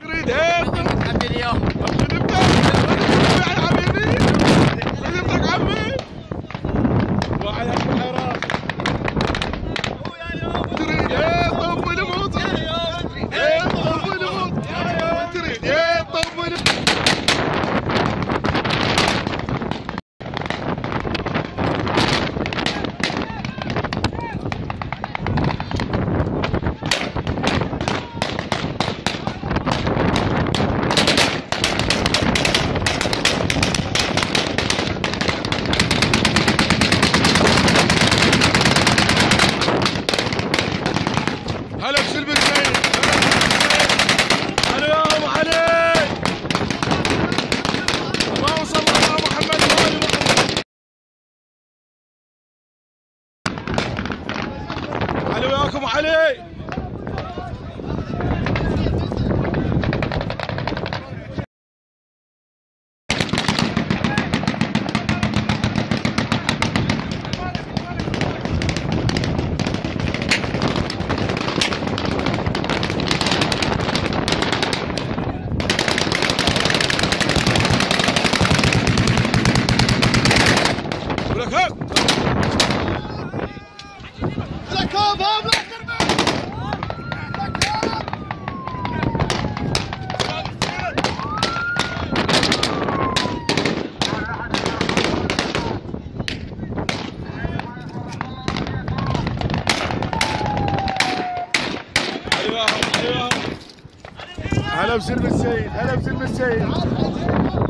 Grenade! علي وياكم علي Look up! هلا بسلم السيد هلا بسلم السيد.